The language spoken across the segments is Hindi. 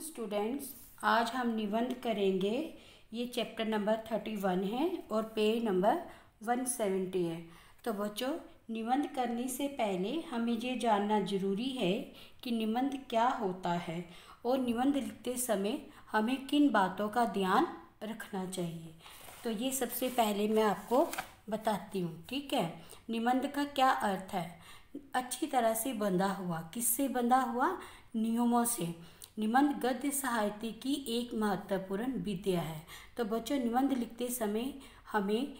स्टूडेंट्स आज हम निबंध करेंगे। ये चैप्टर नंबर थर्टी वन है और पेज नंबर वन सेवेंटी है। तो बच्चों, निबंध करने से पहले हमें ये जानना ज़रूरी है कि निबंध क्या होता है और निबंध लिखते समय हमें किन बातों का ध्यान रखना चाहिए। तो ये सबसे पहले मैं आपको बताती हूँ, ठीक है? निबंध का क्या अर्थ है? अच्छी तरह से बंधा हुआ। किससे बंधा हुआ? नियमों से। निबंध गद्य साहित्य की एक महत्वपूर्ण विद्या है। तो बच्चों, निबंध लिखते समय हमें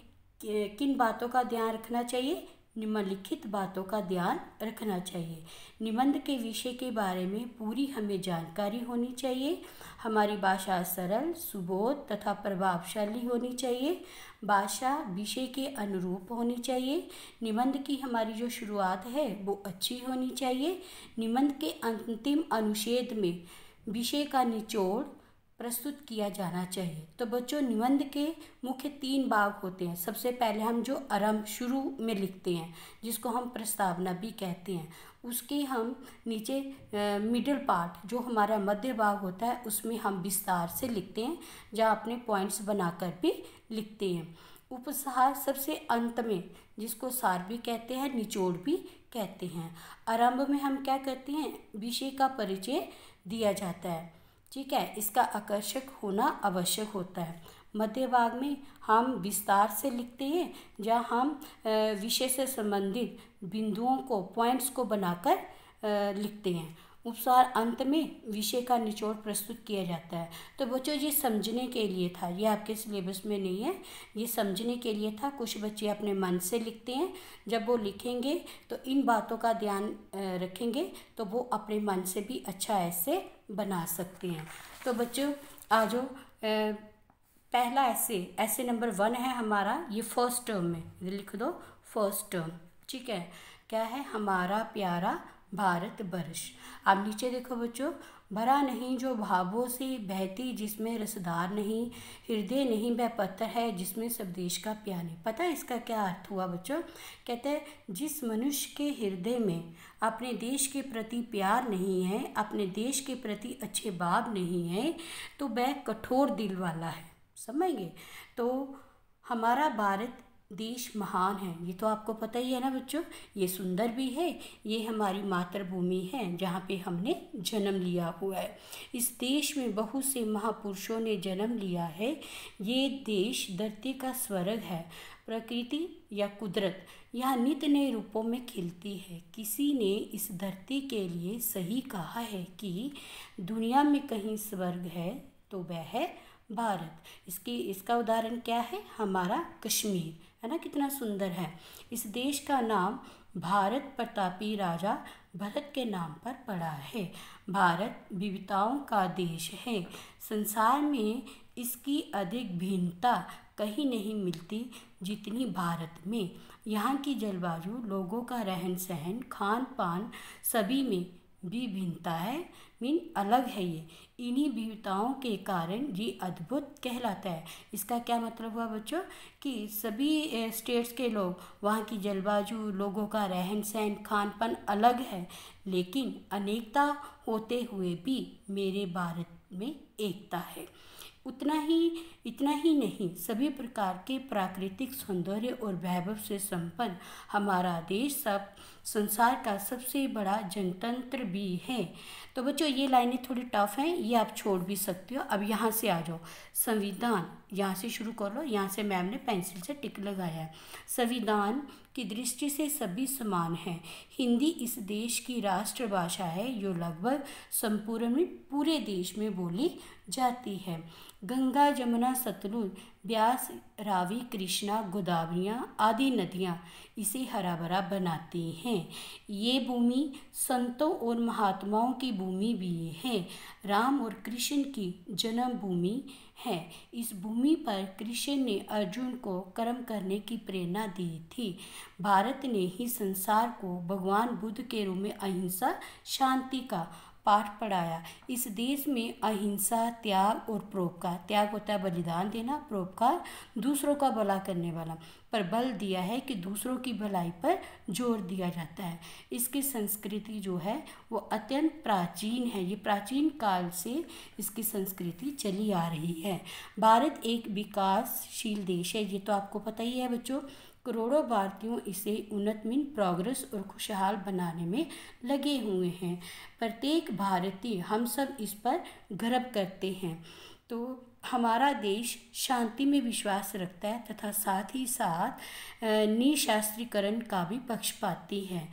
किन बातों का ध्यान रखना चाहिए? निम्नलिखित बातों का ध्यान रखना चाहिए। निबंध के विषय के बारे में पूरी हमें जानकारी होनी चाहिए। हमारी भाषा सरल, सुबोध तथा प्रभावशाली होनी चाहिए। भाषा विषय के अनुरूप होनी चाहिए। निबंध की हमारी जो शुरुआत है, वो अच्छी होनी चाहिए। निबंध के अंतिम अनुच्छेद में विषय का निचोड़ प्रस्तुत किया जाना चाहिए। तो बच्चों, निबंध के मुख्य तीन भाग होते हैं। सबसे पहले हम जो आरंभ शुरू में लिखते हैं, जिसको हम प्रस्तावना भी कहते हैं, उसके हम नीचे मिडिल पार्ट जो हमारा मध्य भाग होता है, उसमें हम विस्तार से लिखते हैं, जहाँ अपने पॉइंट्स बनाकर भी लिखते हैं। उपसार सबसे अंत में, जिसको सार भी कहते हैं, निचोड़ भी कहते हैं। आरंभ में हम क्या करते हैं? विषय का परिचय दिया जाता है। ठीक है, इसका आकर्षक होना आवश्यक होता है। मध्य भाग में हम विस्तार से लिखते हैं, जहाँ हम विषय से संबंधित बिंदुओं को पॉइंट्स को बनाकर लिखते हैं। उपसार अंत में विषय का निचोड़ प्रस्तुत किया जाता है। तो बच्चों, ये समझने के लिए था। ये आपके सिलेबस में नहीं है। ये समझने के लिए था। कुछ बच्चे अपने मन से लिखते हैं। जब वो लिखेंगे तो इन बातों का ध्यान रखेंगे तो वो अपने मन से भी अच्छा ऐसे बना सकते हैं। तो बच्चों आ जाओ पहला ऐसे ऐसे नंबर वन है हमारा। ये फ़र्स्ट टर्म में, लिख दो, फ़र्स्ट टर्म। ठीक है? क्या है? हमारा प्यारा भारत वर्ष अब नीचे देखो बच्चों, भरा नहीं जो भावों से बहती, जिसमें रसदार नहीं, हृदय नहीं वह पत्थर है, जिसमें सब देश का प्यार नहीं पता है इसका क्या अर्थ हुआ बच्चों? कहते हैं, जिस मनुष्य के हृदय में अपने देश के प्रति प्यार नहीं है, अपने देश के प्रति अच्छे भाव नहीं है तो वह कठोर दिल वाला है। समझेंगे तो हमारा भारत देश महान है। ये तो आपको पता ही है ना बच्चों, ये सुंदर भी है, ये हमारी मातृभूमि है, जहाँ पे हमने जन्म लिया हुआ है। इस देश में बहुत से महापुरुषों ने जन्म लिया है। ये देश धरती का स्वर्ग है, प्रकृति या कुदरत, यहाँ नित्य नए रूपों में खिलती है। किसी ने इस धरती के लिए सही कहा है कि दुनिया में कहीं स्वर्ग है तो वह है भारत। इसकी, इसका उदाहरण क्या है? हमारा कश्मीर। है ना, कितना सुंदर है। इस देश का नाम भारत प्रतापी राजा भरत के नाम पर पड़ा है। भारत विविधताओं का देश है। संसार में इसकी अधिक भिन्नता कहीं नहीं मिलती जितनी भारत में। यहाँ की जलवायु, लोगों का रहन सहन खान पान सभी में भी भिन्नता है, मीन अलग है ये। इन्हीं विविधताओं के कारण ये अद्भुत कहलाता है। इसका क्या मतलब हुआ बच्चों? कि सभी स्टेट्स के लोग, वहाँ की जलवायु लोगों का रहन सहन खान पान अलग है। लेकिन अनेकता होते हुए भी मेरे भारत में एकता है। उतना ही, इतना ही नहीं, सभी प्रकार के प्राकृतिक सौंदर्य और वैभव से संपन्न हमारा देश सब संसार का सबसे बड़ा जनतंत्र भी है। तो बच्चों, ये लाइनें थोड़ी टफ हैं, ये आप छोड़ भी सकते हो। अब यहाँ से आ जाओ। संविधान, यहाँ से शुरू कर लो। यहाँ से मैम ने पेंसिल से टिक लगाया है। संविधान की दृष्टि से सभी समान हैं। हिंदी इस देश की राष्ट्रभाषा है, जो लगभग संपूर्ण पूरे देश में बोली जाती है। गंगा जमुना सतलुज ब्यास रावी, कृष्णा, गोदावरियाँ आदि नदियाँ इसे हरा भरा बनाती हैं। ये भूमि संतों और महात्माओं की भूमि भी है। राम और कृष्ण की जन्मभूमि है। इस भूमि पर कृष्ण ने अर्जुन को कर्म करने की प्रेरणा दी थी। भारत ने ही संसार को भगवान बुद्ध के रूप में अहिंसा, शांति का पाठ पढ़ाया। इस देश में अहिंसा, त्याग और परोपकार त्याग होता है बलिदान देना परोपकार दूसरों का भला करने वाला। पर बल दिया है कि दूसरों की भलाई पर ज़ोर दिया जाता है। इसकी संस्कृति जो है, वो अत्यंत प्राचीन है। ये प्राचीन काल से इसकी संस्कृति चली आ रही है। भारत एक विकासशील देश है, ये तो आपको पता ही है बच्चों। करोड़ों भारतीयों इसे उन्नत मीन, प्रोग्रेस और खुशहाल बनाने में लगे हुए हैं। प्रत्येक भारतीय, हम सब इस पर गर्व करते हैं। तो हमारा देश शांति में विश्वास रखता है तथा साथ ही साथ निशास्त्रीकरण का भी पक्षपाती है।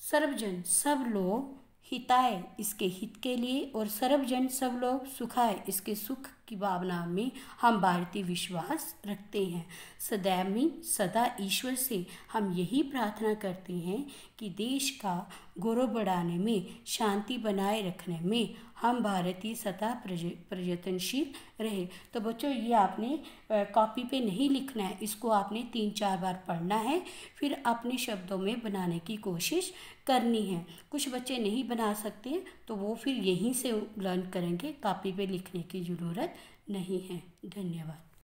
सर्वजन, सब लोग हिताय इसके हित के लिए और सर्वजन, सब लोग सुखाए इसके सुख की भावना में हम भारतीय विश्वास रखते हैं। सदैव में सदा ईश्वर से हम यही प्रार्थना करते हैं कि देश का गौरव बढ़ाने में, शांति बनाए रखने में हम भारतीय सदा प्रयत्नशील रहे। तो बच्चों, ये आपने कॉपी पे नहीं लिखना है। इसको आपने तीन चार बार पढ़ना है। फिर अपने शब्दों में बनाने की कोशिश करनी है। कुछ बच्चे नहीं बना सकते तो वो फिर यहीं से लर्न करेंगे। कॉपी पे लिखने की ज़रूरत नहीं है। धन्यवाद।